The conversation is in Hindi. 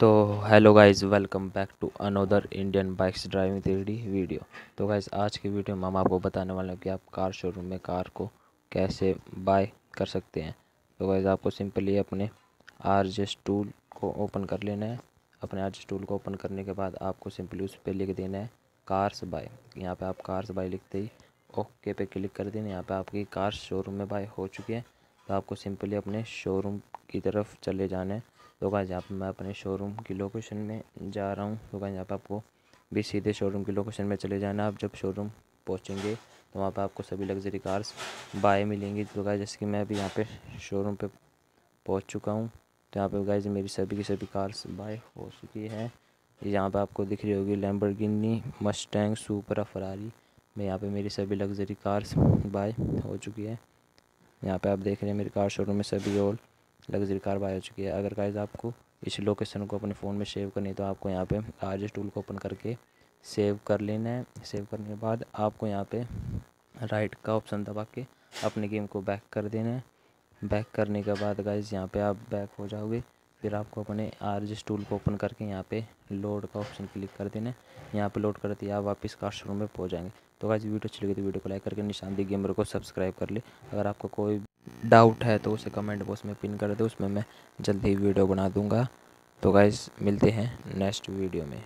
तो hello guys, welcome back to another Indian bikes driving three video. तो गाइस, आज की वीडियो में हम आपको बताने वाले हैं कि आप कार शोरूम में कार को कैसे बाय कर सकते हैं। तो गाइस, आपको सिंपली अपने आर जेस टूल को ओपन कर लेना है। अपने आर जेस टूल को ओपन करने के बाद आपको सिंपली उस पर लिख देना है कार्स बाय यहाँ पर आप कार्स बाय लिखते ही ओके पे क्लिक कर देना यहाँ पर आपकी कार शोरूम में बाय हो चुकी है। तो आपको सिंपली अपने शोरूम की तरफ़ चले जाना है। तो गाइस यहाँ पर मैं अपने शोरूम की लोकेशन में जा रहा हूँ। तो गाइस यहाँ पर आपको भी सीधे शोरूम की लोकेशन में चले जाना आप जब शोरूम पहुँचेंगे तो वहाँ पर आपको सभी लग्जरी कार्स बाय मिलेंगी। तो गाइस जैसे कि मैं अभी यहाँ पे शोरूम पे पहुँच चुका हूँ तो यहाँ पे गाइस मेरी सभी की सभी कार्स बाय हो चुकी है। यहाँ पे आपको दिख रही होगी लैम्बरगिनी मस्टैंग सुपरा फरारी में यहाँ पे मेरी सभी लग्जरी कार्स बाय हो चुकी है। यहाँ पे आप देख रहे हैं मेरी कार शोरूम में सभी और लग्जरी कार बाय हो चुकी है। अगर गाइज़ आपको इस लोकेशन को अपने फ़ोन में सेव करनी है तो आपको यहाँ पे आज टूल को ओपन करके सेव कर लेना है। सेव करने के बाद आपको यहाँ पे राइट का ऑप्शन दबा के अपने गेम को बैक कर देना है। बैक करने के बाद गाइज़ यहाँ पे आप बैक हो जाओगे। फिर आपको अपने आर जी टूल को ओपन करके यहाँ पे लोड का ऑप्शन क्लिक कर देना यहाँ पे लोड कर दिया, आप वापस कार शोरूम में पहुँच जाएँगे। तो आज वीडियो अच्छी लगी तो वीडियो को लाइक करके निशानदी गेमर को सब्सक्राइब कर ले। अगर आपको कोई डाउट है तो उसे कमेंट बॉक्स में पिन कर दो, उसमें मैं जल्दी ही वीडियो बना दूँगा। तो गाइज़ मिलते हैं नेक्स्ट वीडियो में।